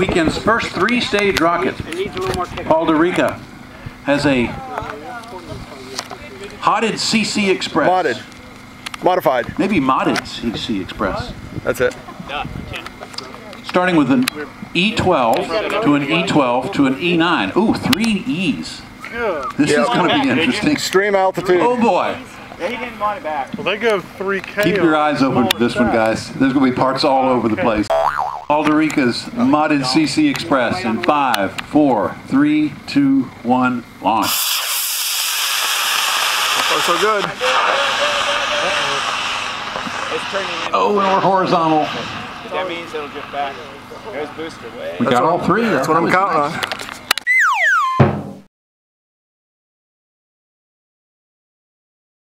weekend's first three-stage rocket, Alderica, has a hotted CC Express. Modded. Modified. Maybe modded CC Express. That's it. Starting with an E12 to an E12 to an E9. Ooh, three E's. This is going to be interesting. Extreme altitude. Oh boy. Well, they go 3K. Keep your eyes open for this one, guys. There's going to be parts all over the place. Alderica's modded CC Express in five, four, three, two, one, launch. So, so good. It's turning. Oh, and we're horizontal. That means it'll drift back. There's booster way. We got all three. That's what I'm counting on.